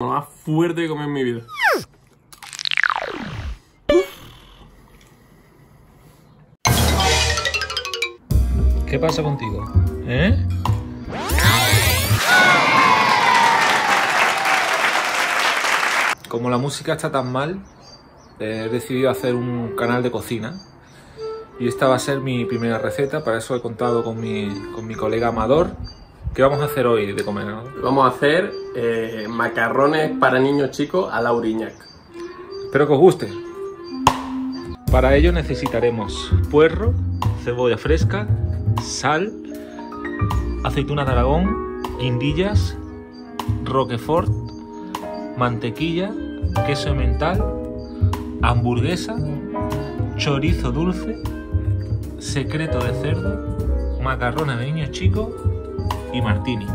Lo más fuerte que comí en mi vida. ¿Qué pasa contigo? ¿Eh? Como la música está tan mal, he decidido hacer un canal de cocina. Y esta va a ser mi primera receta, para eso he contado con mi, con mi colega Amador. ¿Qué vamos a hacer hoy de comer? no? Vamos a hacer eh, macarrones para niños chicos a la Uriñac. Espero que os guste. Para ello necesitaremos puerro, cebolla fresca, sal, aceituna de Aragón, guindillas, roquefort, mantequilla, queso mental, hamburguesa, chorizo dulce, secreto de cerdo, macarrones de niños chicos martini.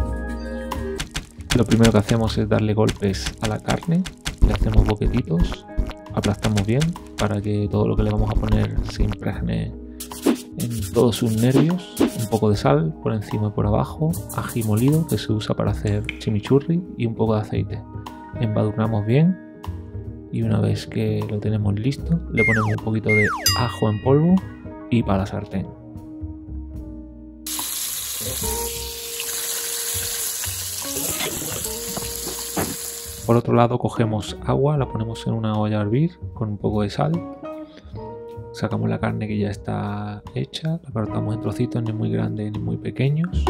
Lo primero que hacemos es darle golpes a la carne, le hacemos boquetitos, aplastamos bien para que todo lo que le vamos a poner se impregne en todos sus nervios, un poco de sal por encima y por abajo, ají molido que se usa para hacer chimichurri y un poco de aceite. Embadurnamos bien y una vez que lo tenemos listo le ponemos un poquito de ajo en polvo y para la sartén. Por otro lado cogemos agua, la ponemos en una olla a hervir con un poco de sal. Sacamos la carne que ya está hecha, la cortamos en trocitos ni muy grandes ni muy pequeños.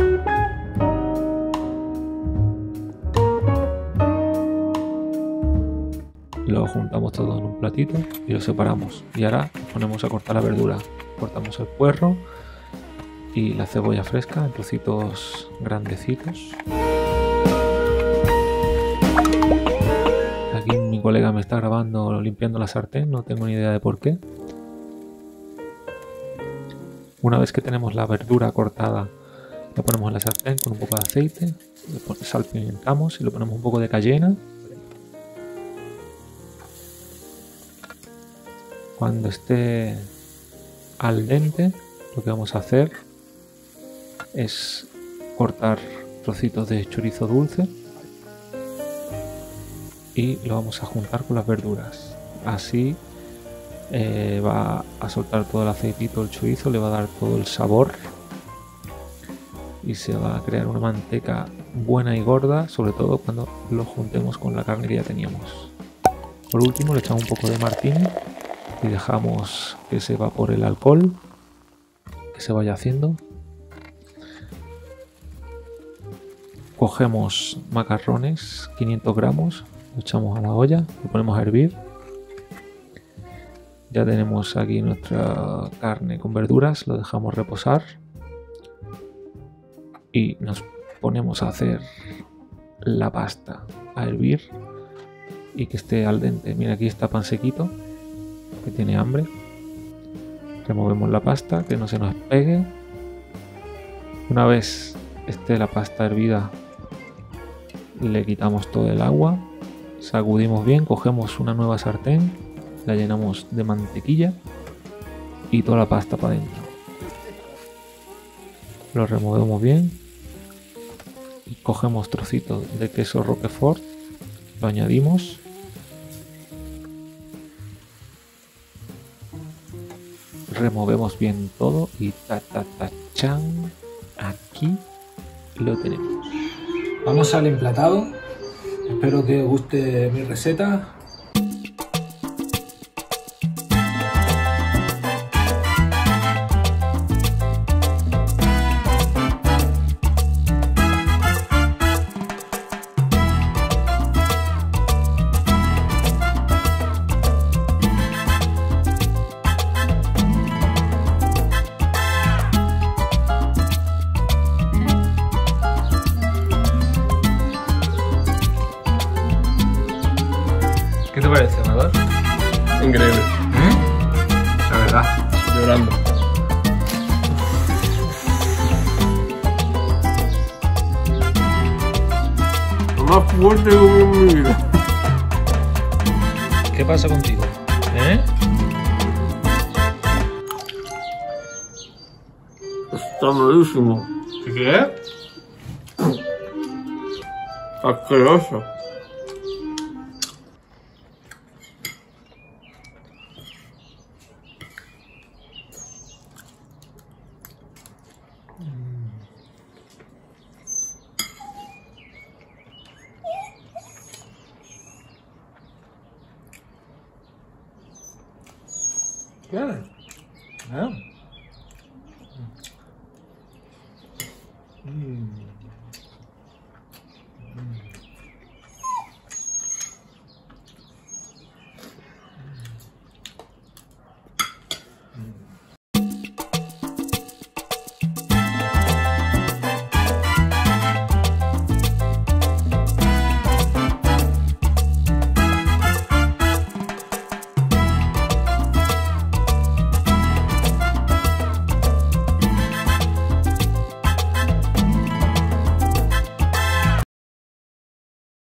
Lo juntamos todo en un platito y lo separamos. Y ahora ponemos a cortar la verdura. Cortamos el puerro y la cebolla fresca en trocitos grandecitos. Colega me está grabando limpiando la sartén, no tengo ni idea de por qué. Una vez que tenemos la verdura cortada, la ponemos en la sartén con un poco de aceite, le salpimentamos y le ponemos un poco de cayena. Cuando esté al dente, lo que vamos a hacer es cortar trocitos de chorizo dulce y lo vamos a juntar con las verduras. Así eh, va a soltar todo el aceitito el chorizo, le va a dar todo el sabor y se va a crear una manteca buena y gorda, sobre todo cuando lo juntemos con la carne que ya teníamos. Por último le echamos un poco de martini y dejamos que se evapore el alcohol, que se vaya haciendo. Cogemos macarrones, 500 gramos, lo echamos a la olla, lo ponemos a hervir. Ya tenemos aquí nuestra carne con verduras, lo dejamos reposar. Y nos ponemos a hacer la pasta a hervir y que esté al dente. Mira, aquí está pan sequito, que tiene hambre. Removemos la pasta, que no se nos pegue. Una vez esté la pasta hervida, le quitamos todo el agua, sacudimos bien, cogemos una nueva sartén, la llenamos de mantequilla y toda la pasta para adentro. Lo removemos bien y cogemos trocitos de queso roquefort, lo añadimos. Removemos bien todo y ta ta ta chan, aquí lo tenemos. Vamos al emplatado. Espero que os guste mi receta. Parece, Amador? Increíble. La verdad. Llorando. Lo más fuerte que comí en mi vida. ¿Qué pasa contigo? ¿Eh? Está malísimo. ¿Qué? Asqueroso. ¿Quieres? ¿Eh? Mm.